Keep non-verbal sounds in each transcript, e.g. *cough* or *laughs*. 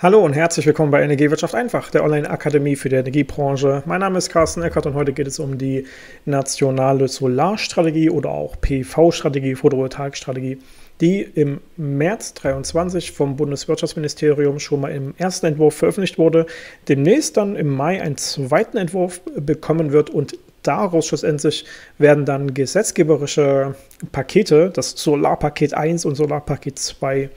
Hallo und herzlich willkommen bei Energiewirtschaft einfach, der Online-Akademie für die Energiebranche. Mein Name ist Carsten Eckert und heute geht es um die nationale Solarstrategie oder auch PV-Strategie, Photovoltaikstrategie, die im März 2023 vom Bundeswirtschaftsministerium schon mal im ersten Entwurf veröffentlicht wurde, demnächst dann im Mai einen zweiten Entwurf bekommen wird und daraus schlussendlich werden dann gesetzgeberische Pakete, das Solarpaket 1 und Solarpaket 2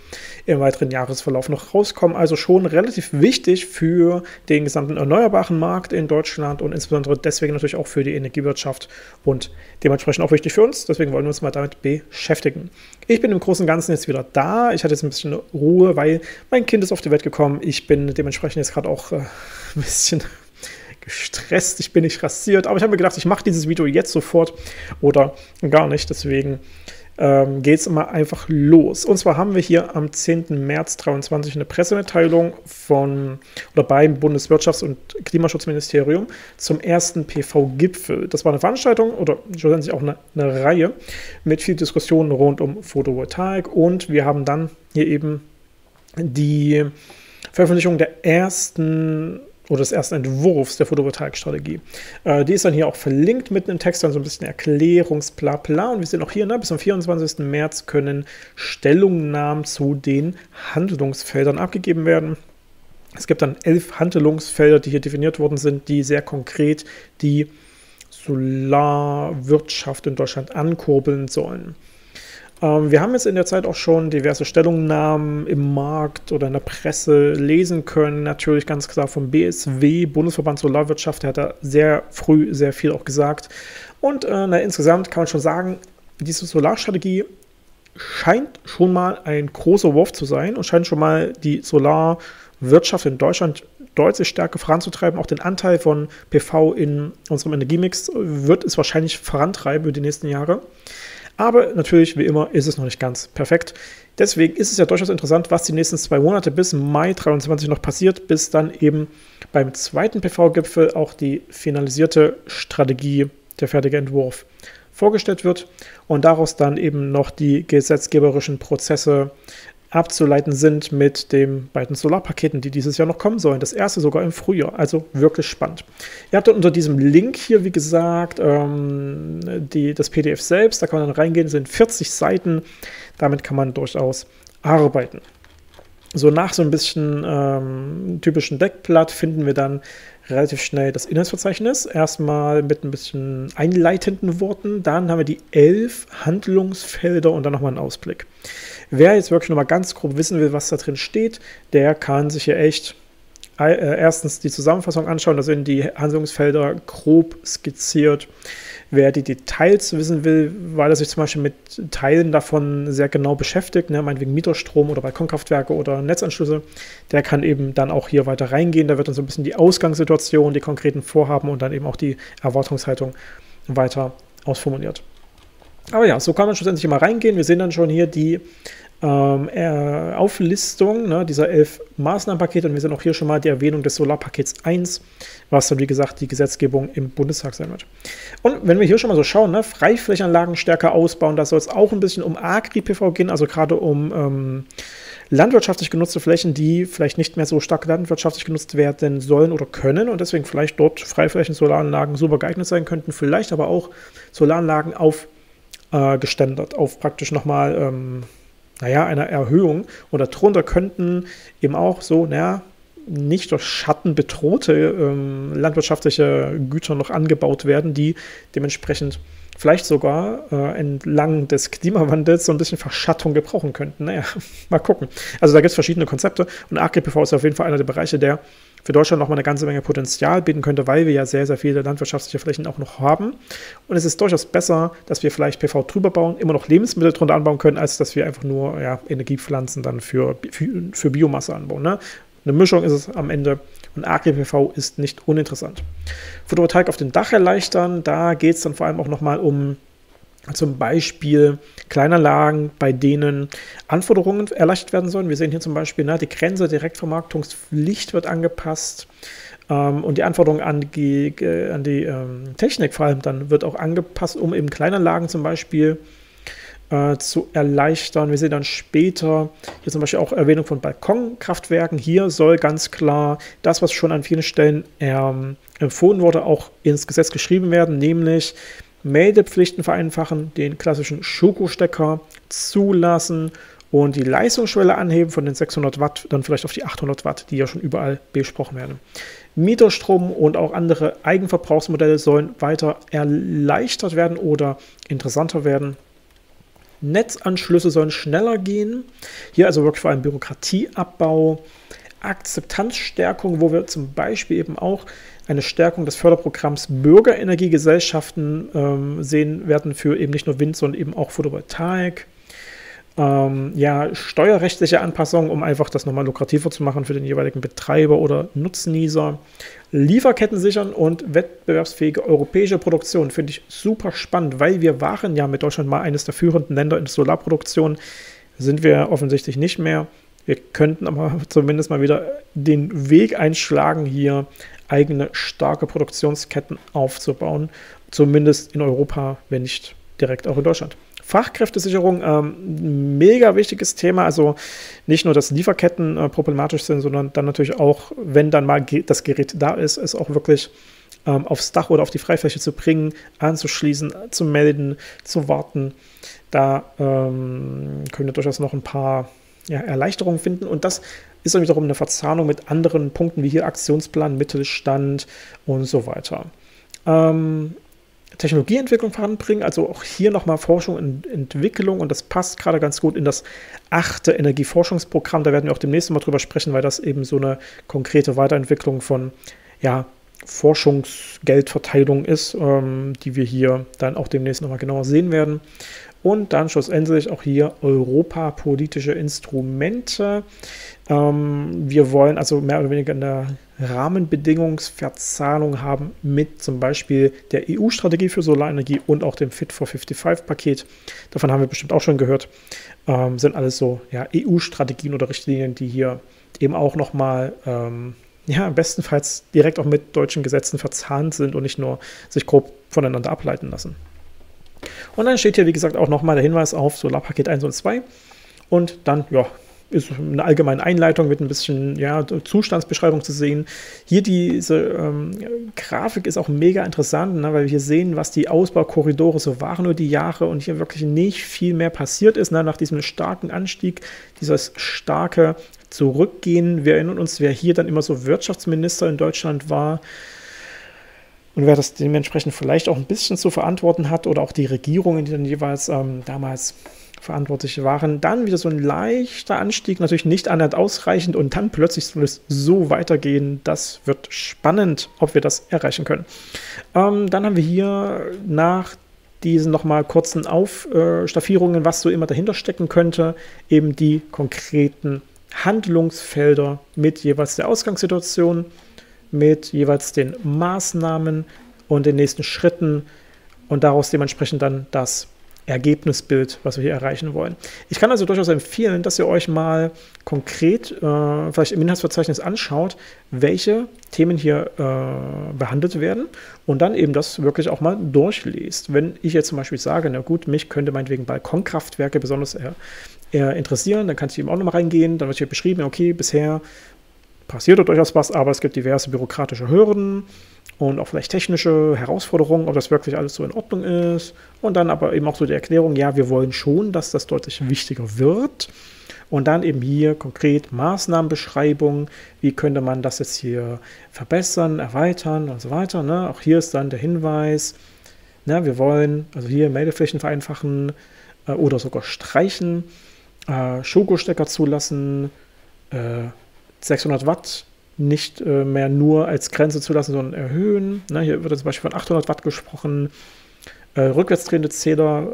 im weiteren Jahresverlauf noch rauskommen. Also schon relativ wichtig für den gesamten erneuerbaren Markt in Deutschland und insbesondere deswegen natürlich auch für die Energiewirtschaft und dementsprechend auch wichtig für uns. Deswegen wollen wir uns mal damit beschäftigen. Ich bin im Großen und Ganzen jetzt wieder da. Ich hatte jetzt ein bisschen Ruhe, weil mein Kind ist auf die Welt gekommen. Ich bin dementsprechend jetzt gerade auch äh, ein bisschen gestresst, ich bin nicht rasiert, aber ich habe mir gedacht, ich mache dieses Video jetzt sofort oder gar nicht. Deswegen ähm, geht es immer einfach los. Und zwar haben wir hier am 10. März 2023 eine Pressemitteilung von oder beim Bundeswirtschafts- und Klimaschutzministerium zum ersten PV-Gipfel. Das war eine Veranstaltung oder schlussendlich auch eine, eine Reihe mit viel Diskussionen rund um Photovoltaik und wir haben dann hier eben die Veröffentlichung der ersten oder des ersten Entwurfs der Photovoltaikstrategie. Äh, die ist dann hier auch verlinkt mitten im Text, dann so ein bisschen Erklärungsblabla. Und wir sehen auch hier, ne, bis zum 24. März können Stellungnahmen zu den Handlungsfeldern abgegeben werden. Es gibt dann elf Handlungsfelder, die hier definiert worden sind, die sehr konkret die Solarwirtschaft in Deutschland ankurbeln sollen. Ähm, wir haben jetzt in der Zeit auch schon diverse Stellungnahmen im Markt oder in der Presse lesen können. Natürlich ganz klar vom BSW, Bundesverband Solarwirtschaft, der hat da sehr früh sehr viel auch gesagt. Und äh, na, insgesamt kann man schon sagen, diese Solarstrategie scheint schon mal ein großer Wurf zu sein und scheint schon mal die Solarwirtschaft in Deutschland deutlich stärker voranzutreiben. Auch den Anteil von PV in unserem Energiemix wird es wahrscheinlich vorantreiben über die nächsten Jahre. Aber natürlich, wie immer, ist es noch nicht ganz perfekt. Deswegen ist es ja durchaus interessant, was die nächsten zwei Monate bis Mai 2023 noch passiert, bis dann eben beim zweiten PV-Gipfel auch die finalisierte Strategie, der fertige Entwurf vorgestellt wird und daraus dann eben noch die gesetzgeberischen Prozesse abzuleiten sind mit den beiden Solarpaketen, die dieses Jahr noch kommen sollen. Das erste sogar im Frühjahr, also wirklich spannend. Ihr habt unter diesem Link hier, wie gesagt, ähm, die, das PDF selbst, da kann man dann reingehen, sind 40 Seiten, damit kann man durchaus arbeiten. So nach so ein bisschen ähm, typischen Deckblatt finden wir dann relativ schnell das Inhaltsverzeichnis. Erstmal mit ein bisschen einleitenden Worten. Dann haben wir die elf Handlungsfelder und dann nochmal einen Ausblick. Wer jetzt wirklich nochmal ganz grob wissen will, was da drin steht, der kann sich hier echt äh, erstens die Zusammenfassung anschauen. Da sind die Handlungsfelder grob skizziert. Wer die Details wissen will, weil er sich zum Beispiel mit Teilen davon sehr genau beschäftigt, ne, meinetwegen Mieterstrom oder Balkonkraftwerke oder Netzanschlüsse, der kann eben dann auch hier weiter reingehen. Da wird dann so ein bisschen die Ausgangssituation, die konkreten Vorhaben und dann eben auch die Erwartungshaltung weiter ausformuliert. Aber ja, so kann man schlussendlich immer reingehen. Wir sehen dann schon hier die ähm, äh, Auflistung ne, dieser elf Maßnahmenpakete und wir sehen auch hier schon mal die Erwähnung des Solarpakets 1, was dann wie gesagt die Gesetzgebung im Bundestag sein wird. Und wenn wir hier schon mal so schauen, ne, Freiflächenanlagen stärker ausbauen, da soll es auch ein bisschen um Agri-PV gehen, also gerade um ähm, landwirtschaftlich genutzte Flächen, die vielleicht nicht mehr so stark landwirtschaftlich genutzt werden sollen oder können und deswegen vielleicht dort Freiflächen-Solaranlagen super geeignet sein könnten, vielleicht aber auch Solaranlagen auf äh, geständert, auf praktisch nochmal ähm, naja, einer Erhöhung. Und darunter könnten eben auch so, naja, nicht durch Schatten bedrohte ähm, landwirtschaftliche Güter noch angebaut werden, die dementsprechend vielleicht sogar äh, entlang des Klimawandels so ein bisschen Verschattung gebrauchen könnten. Naja, *laughs* mal gucken. Also da gibt es verschiedene Konzepte und AgriPV ist auf jeden Fall einer der Bereiche, der für Deutschland nochmal eine ganze Menge Potenzial bieten könnte, weil wir ja sehr, sehr viele landwirtschaftliche Flächen auch noch haben. Und es ist durchaus besser, dass wir vielleicht PV drüber bauen, immer noch Lebensmittel drunter anbauen können, als dass wir einfach nur ja, Energiepflanzen dann für, für, für Biomasse anbauen. Ne? Eine Mischung ist es am Ende und AgriPV ist nicht uninteressant. Photovoltaik auf dem Dach erleichtern, da geht es dann vor allem auch nochmal um zum Beispiel Kleinanlagen, bei denen Anforderungen erleichtert werden sollen. Wir sehen hier zum Beispiel, ne, die Grenze Direktvermarktungspflicht wird angepasst ähm, und die Anforderungen an die, an die ähm, Technik vor allem dann wird auch angepasst, um eben Kleinanlagen zum Beispiel äh, zu erleichtern. Wir sehen dann später hier zum Beispiel auch Erwähnung von Balkonkraftwerken. Hier soll ganz klar das, was schon an vielen Stellen ähm, empfohlen wurde, auch ins Gesetz geschrieben werden, nämlich Meldepflichten vereinfachen, den klassischen Schokostecker zulassen und die Leistungsschwelle anheben von den 600 Watt dann vielleicht auf die 800 Watt, die ja schon überall besprochen werden. Mieterstrom und auch andere Eigenverbrauchsmodelle sollen weiter erleichtert werden oder interessanter werden. Netzanschlüsse sollen schneller gehen. Hier also wirklich vor allem Bürokratieabbau, Akzeptanzstärkung, wo wir zum Beispiel eben auch eine Stärkung des Förderprogramms Bürgerenergiegesellschaften ähm, sehen werden für eben nicht nur Wind, sondern eben auch Photovoltaik. Ähm, ja, steuerrechtliche Anpassungen, um einfach das nochmal lukrativer zu machen für den jeweiligen Betreiber oder Nutznießer. Lieferketten sichern und wettbewerbsfähige europäische Produktion finde ich super spannend, weil wir waren ja mit Deutschland mal eines der führenden Länder in der Solarproduktion. Sind wir offensichtlich nicht mehr. Wir könnten aber *laughs* zumindest mal wieder den Weg einschlagen, hier eigene starke Produktionsketten aufzubauen. Zumindest in Europa, wenn nicht direkt auch in Deutschland. Fachkräftesicherung, ähm, mega wichtiges Thema. Also nicht nur, dass Lieferketten äh, problematisch sind, sondern dann natürlich auch, wenn dann mal ge das Gerät da ist, es auch wirklich ähm, aufs Dach oder auf die Freifläche zu bringen, anzuschließen, zu melden, zu warten. Da ähm, können durchaus noch ein paar ja, Erleichterungen finden. Und das ist dann wiederum eine Verzahnung mit anderen Punkten wie hier Aktionsplan, Mittelstand und so weiter. Ähm, Technologieentwicklung voranbringen, also auch hier nochmal Forschung und Entwicklung und das passt gerade ganz gut in das achte Energieforschungsprogramm. Da werden wir auch demnächst mal drüber sprechen, weil das eben so eine konkrete Weiterentwicklung von ja, Forschungsgeldverteilung ist, ähm, die wir hier dann auch demnächst nochmal genauer sehen werden. Und dann schlussendlich auch hier europapolitische Instrumente. Ähm, wir wollen also mehr oder weniger eine Rahmenbedingungsverzahnung haben mit zum Beispiel der EU-Strategie für Solarenergie und auch dem Fit for 55-Paket. Davon haben wir bestimmt auch schon gehört. Ähm, sind alles so ja, EU-Strategien oder Richtlinien, die hier eben auch nochmal ähm, ja, bestenfalls direkt auch mit deutschen Gesetzen verzahnt sind und nicht nur sich grob voneinander ableiten lassen. Und dann steht hier, wie gesagt, auch nochmal der Hinweis auf Solarpaket 1 und 2. Und dann, ja, ist eine allgemeine Einleitung mit ein bisschen ja, Zustandsbeschreibung zu sehen. Hier diese ähm, Grafik ist auch mega interessant, ne, weil wir hier sehen, was die Ausbaukorridore so waren über die Jahre und hier wirklich nicht viel mehr passiert ist. Ne, nach diesem starken Anstieg, dieses starke Zurückgehen. Wir erinnern uns, wer hier dann immer so Wirtschaftsminister in Deutschland war und wer das dementsprechend vielleicht auch ein bisschen zu verantworten hat oder auch die Regierungen, die dann jeweils ähm, damals verantwortlich waren. Dann wieder so ein leichter Anstieg, natürlich nicht annähernd ausreichend und dann plötzlich soll es so weitergehen. Das wird spannend, ob wir das erreichen können. Ähm, dann haben wir hier nach diesen nochmal kurzen Aufstaffierungen, was so immer dahinter stecken könnte, eben die konkreten Handlungsfelder mit jeweils der Ausgangssituation mit jeweils den Maßnahmen und den nächsten Schritten und daraus dementsprechend dann das Ergebnisbild, was wir hier erreichen wollen. Ich kann also durchaus empfehlen, dass ihr euch mal konkret äh, vielleicht im Inhaltsverzeichnis anschaut, welche Themen hier äh, behandelt werden und dann eben das wirklich auch mal durchliest. Wenn ich jetzt zum Beispiel sage, na gut, mich könnte meinetwegen Balkonkraftwerke besonders eher interessieren, dann kann ich eben auch nochmal reingehen, dann wird hier beschrieben, okay, bisher passiert dort durchaus was, aber es gibt diverse bürokratische Hürden und auch vielleicht technische Herausforderungen, ob das wirklich alles so in Ordnung ist. Und dann aber eben auch so die Erklärung, ja, wir wollen schon, dass das deutlich wichtiger wird. Und dann eben hier konkret Maßnahmenbeschreibung, wie könnte man das jetzt hier verbessern, erweitern und so weiter. Ne? Auch hier ist dann der Hinweis, ne, wir wollen also hier Meldeflächen vereinfachen äh, oder sogar streichen, äh, Schokostecker zulassen, äh, 600 Watt nicht äh, mehr nur als Grenze zulassen, sondern erhöhen. Ne, hier wird zum Beispiel von 800 Watt gesprochen. Äh, rückwärtsdrehende Zähler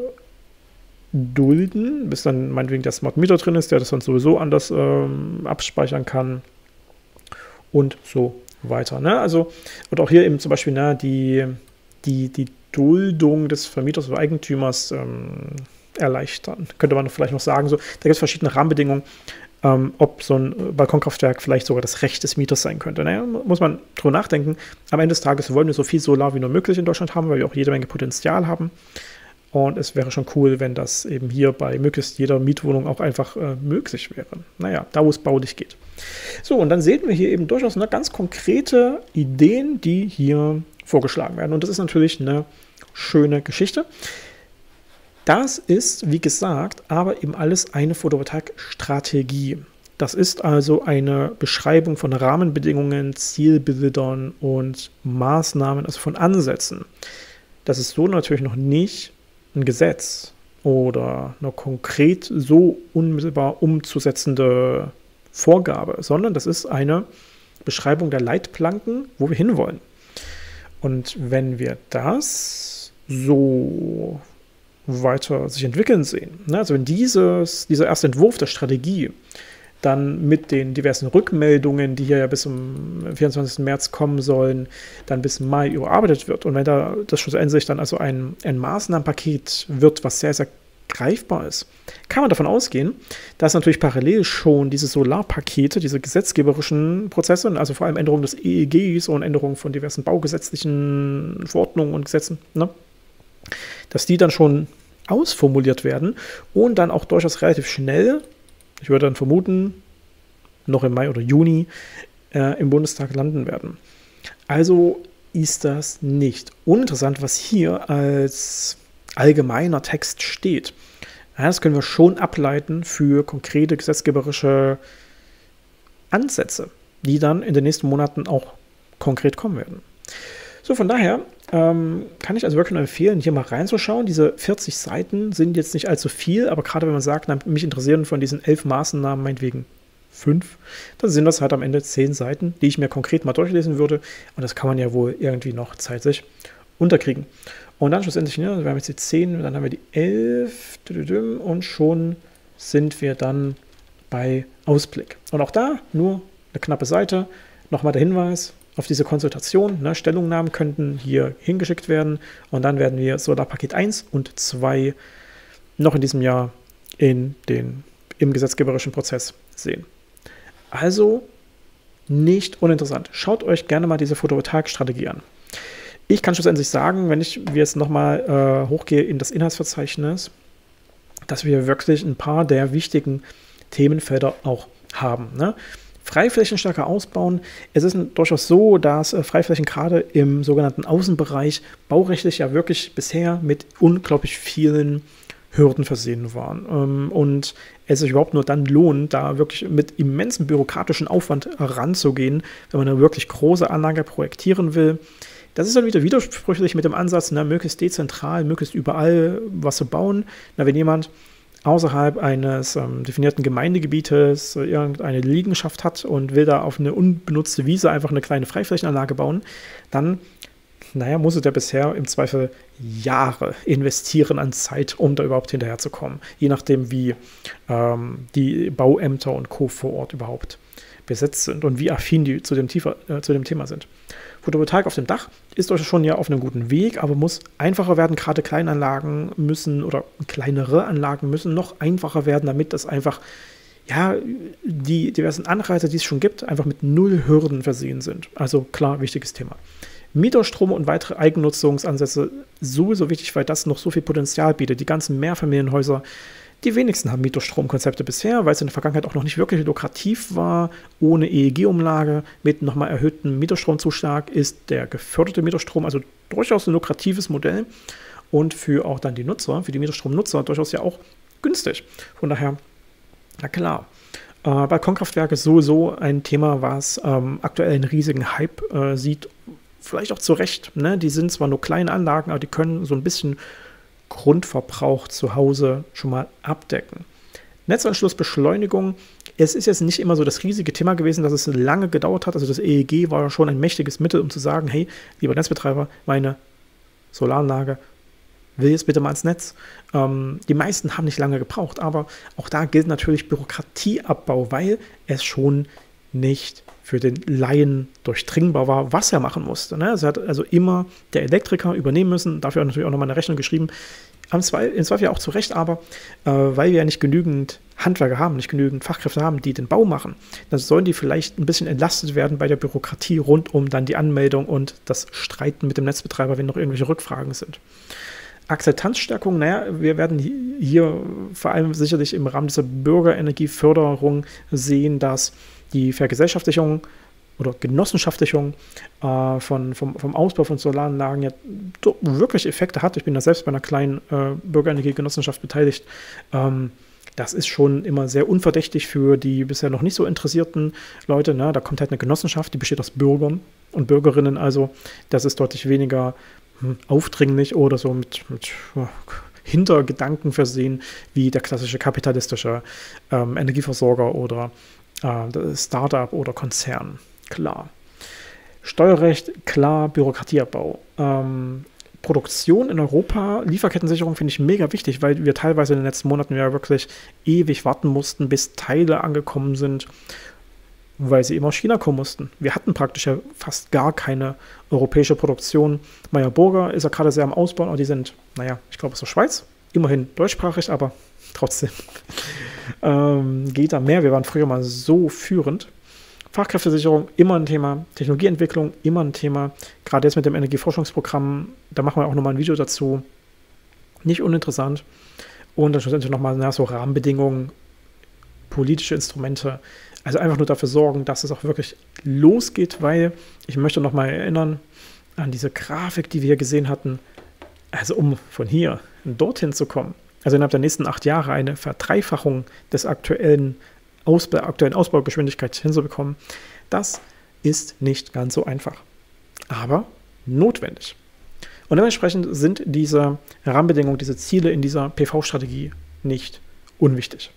dulden, bis dann meinetwegen der Smart Meter drin ist, der das dann sowieso anders ähm, abspeichern kann und so weiter. Ne? Also, und auch hier eben zum Beispiel ne, die, die, die Duldung des Vermieters oder Eigentümers ähm, erleichtern. Könnte man vielleicht noch sagen. So, da gibt es verschiedene Rahmenbedingungen, ähm, ob so ein Balkonkraftwerk vielleicht sogar das Recht des Mieters sein könnte. Naja, muss man drüber nachdenken. Am Ende des Tages wollen wir so viel Solar wie nur möglich in Deutschland haben, weil wir auch jede Menge Potenzial haben. Und es wäre schon cool, wenn das eben hier bei möglichst jeder Mietwohnung auch einfach äh, möglich wäre. Naja, da wo es baulich geht. So, und dann sehen wir hier eben durchaus eine ganz konkrete Ideen, die hier vorgeschlagen werden. Und das ist natürlich eine schöne Geschichte. Das ist, wie gesagt, aber eben alles eine Photovoltaik-Strategie. Das ist also eine Beschreibung von Rahmenbedingungen, Zielbildern und Maßnahmen, also von Ansätzen. Das ist so natürlich noch nicht ein Gesetz oder eine konkret so unmittelbar umzusetzende Vorgabe, sondern das ist eine Beschreibung der Leitplanken, wo wir hinwollen. Und wenn wir das so weiter sich entwickeln sehen, ne, also wenn dieses, dieser erste Entwurf der Strategie dann mit den diversen Rückmeldungen, die hier ja bis zum 24. März kommen sollen, dann bis Mai überarbeitet wird. Und wenn da das schlussendlich dann also ein, ein Maßnahmenpaket wird, was sehr, sehr greifbar ist, kann man davon ausgehen, dass natürlich parallel schon diese Solarpakete, diese gesetzgeberischen Prozesse, also vor allem Änderungen des EEGs und Änderungen von diversen baugesetzlichen Verordnungen und Gesetzen, ne, dass die dann schon ausformuliert werden und dann auch durchaus relativ schnell ich würde dann vermuten, noch im Mai oder Juni äh, im Bundestag landen werden. Also ist das nicht uninteressant, was hier als allgemeiner Text steht. Das können wir schon ableiten für konkrete gesetzgeberische Ansätze, die dann in den nächsten Monaten auch konkret kommen werden. So, von daher ähm, kann ich also wirklich nur empfehlen, hier mal reinzuschauen. Diese 40 Seiten sind jetzt nicht allzu viel, aber gerade wenn man sagt, na, mich interessieren von diesen elf Maßnahmen meinetwegen fünf, dann sind das halt am Ende zehn Seiten, die ich mir konkret mal durchlesen würde. Und das kann man ja wohl irgendwie noch zeitlich unterkriegen. Und dann schlussendlich, ne, wir haben jetzt die 10, dann haben wir die 11 und schon sind wir dann bei Ausblick. Und auch da nur eine knappe Seite. Nochmal der Hinweis, auf diese Konsultation. Ne, Stellungnahmen könnten hier hingeschickt werden und dann werden wir Solarpaket 1 und 2 noch in diesem Jahr in den, im gesetzgeberischen Prozess sehen. Also nicht uninteressant. Schaut euch gerne mal diese Photovoltaik-Strategie an. Ich kann schlussendlich sagen, wenn ich jetzt nochmal äh, hochgehe in das Inhaltsverzeichnis, dass wir wirklich ein paar der wichtigen Themenfelder auch haben. Ne? Freiflächen stärker ausbauen. Es ist durchaus so, dass äh, Freiflächen gerade im sogenannten Außenbereich baurechtlich ja wirklich bisher mit unglaublich vielen Hürden versehen waren. Ähm, und es sich überhaupt nur dann lohnt, da wirklich mit immensem bürokratischen Aufwand heranzugehen, wenn man eine wirklich große Anlage projektieren will. Das ist dann wieder widersprüchlich mit dem Ansatz, na, möglichst dezentral, möglichst überall was zu bauen. Na, wenn jemand außerhalb eines ähm, definierten Gemeindegebietes äh, irgendeine Liegenschaft hat und will da auf eine unbenutzte Wiese einfach eine kleine Freiflächenanlage bauen, dann, naja, musste der bisher im Zweifel Jahre investieren an Zeit, um da überhaupt hinterherzukommen. Je nachdem, wie ähm, die Bauämter und Co. vor Ort überhaupt besetzt sind und wie affin die zu dem, tiefer, äh, zu dem Thema sind. Photovoltaik auf dem Dach ist euch schon ja auf einem guten Weg, aber muss einfacher werden. Gerade Kleinanlagen müssen oder kleinere Anlagen müssen noch einfacher werden, damit das einfach ja, die diversen Anreize, die es schon gibt, einfach mit null Hürden versehen sind. Also klar, wichtiges Thema. Mieterstrom und weitere Eigennutzungsansätze sowieso wichtig, weil das noch so viel Potenzial bietet. Die ganzen Mehrfamilienhäuser die wenigsten haben Mieterstromkonzepte bisher, weil es in der Vergangenheit auch noch nicht wirklich lukrativ war. Ohne EEG-Umlage mit nochmal erhöhtem Mieterstromzuschlag ist der geförderte Mieterstrom also durchaus ein lukratives Modell und für auch dann die Nutzer, für die Mieterstromnutzer durchaus ja auch günstig. Von daher, na klar. Äh, Balkonkraftwerke ist sowieso ein Thema, was ähm, aktuell einen riesigen Hype äh, sieht. Vielleicht auch zu Recht. Ne? Die sind zwar nur kleine Anlagen, aber die können so ein bisschen Grundverbrauch zu Hause schon mal abdecken. Netzanschlussbeschleunigung. Es ist jetzt nicht immer so das riesige Thema gewesen, dass es lange gedauert hat. Also das EEG war ja schon ein mächtiges Mittel, um zu sagen, hey, lieber Netzbetreiber, meine Solaranlage will jetzt bitte mal ins Netz. Ähm, die meisten haben nicht lange gebraucht, aber auch da gilt natürlich Bürokratieabbau, weil es schon nicht für den Laien durchdringbar war, was er machen musste. Ne? Also hat also immer der Elektriker übernehmen müssen, dafür hat natürlich auch nochmal eine Rechnung geschrieben. Im Zweifel ja auch zu Recht, aber äh, weil wir ja nicht genügend Handwerker haben, nicht genügend Fachkräfte haben, die den Bau machen, dann sollen die vielleicht ein bisschen entlastet werden bei der Bürokratie rund um dann die Anmeldung und das Streiten mit dem Netzbetreiber, wenn noch irgendwelche Rückfragen sind. Akzeptanzstärkung, naja, wir werden hier vor allem sicherlich im Rahmen dieser Bürgerenergieförderung sehen, dass die Vergesellschaftlichung oder Genossenschaftlichung äh, von, vom, vom Ausbau von Solaranlagen ja wirklich Effekte hat. Ich bin da selbst bei einer kleinen äh, Bürgerenergiegenossenschaft beteiligt. Ähm, das ist schon immer sehr unverdächtig für die bisher noch nicht so interessierten Leute. Ne? Da kommt halt eine Genossenschaft, die besteht aus Bürgern und Bürgerinnen. Also das ist deutlich weniger hm, aufdringlich oder so mit, mit oh, Hintergedanken versehen wie der klassische kapitalistische ähm, Energieversorger oder äh, Startup oder Konzern. Klar. Steuerrecht, klar, Bürokratieabbau. Ähm, Produktion in Europa, Lieferkettensicherung finde ich mega wichtig, weil wir teilweise in den letzten Monaten ja wirklich ewig warten mussten, bis Teile angekommen sind, weil sie eben aus China kommen mussten. Wir hatten praktisch ja fast gar keine europäische Produktion. Meyer Burger ist ja gerade sehr am Ausbauen, aber die sind, naja, ich glaube aus der Schweiz, immerhin deutschsprachig, aber *laughs* trotzdem ähm, geht da mehr. Wir waren früher mal so führend. Fachkräftesicherung immer ein Thema, Technologieentwicklung immer ein Thema. Gerade jetzt mit dem Energieforschungsprogramm, da machen wir auch nochmal ein Video dazu. Nicht uninteressant. Und dann schlussendlich nochmal so Rahmenbedingungen, politische Instrumente. Also einfach nur dafür sorgen, dass es auch wirklich losgeht, weil ich möchte nochmal erinnern an diese Grafik, die wir hier gesehen hatten. Also um von hier dorthin zu kommen, also innerhalb der nächsten acht Jahre eine Verdreifachung des aktuellen Ausbau, aktuellen Ausbaugeschwindigkeit hinzubekommen, das ist nicht ganz so einfach. Aber notwendig. Und dementsprechend sind diese Rahmenbedingungen, diese Ziele in dieser PV-Strategie nicht unwichtig.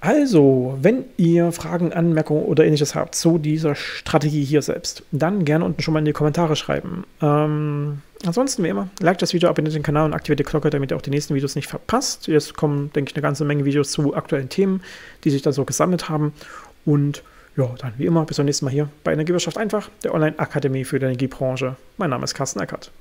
Also, wenn ihr Fragen, Anmerkungen oder ähnliches habt zu dieser Strategie hier selbst, dann gerne unten schon mal in die Kommentare schreiben. Ähm, ansonsten, wie immer, like das Video, abonniert den Kanal und aktiviert die Glocke, damit ihr auch die nächsten Videos nicht verpasst. Jetzt kommen, denke ich, eine ganze Menge Videos zu aktuellen Themen, die sich da so gesammelt haben. Und ja, dann wie immer, bis zum nächsten Mal hier bei Energiewirtschaft einfach, der Online-Akademie für die Energiebranche. Mein Name ist Carsten Eckert.